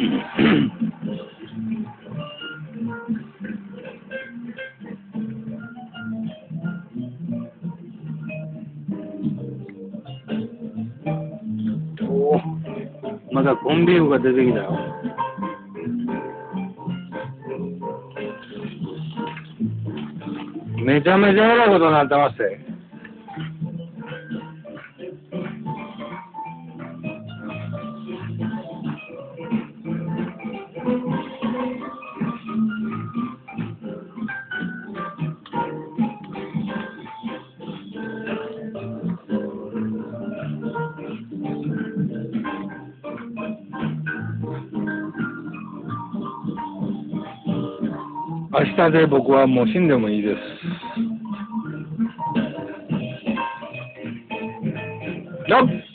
おおまたコンビーフが出てきたよ。めちゃめちゃやばいことになってます明日で僕はもう死んでもいいです。よっ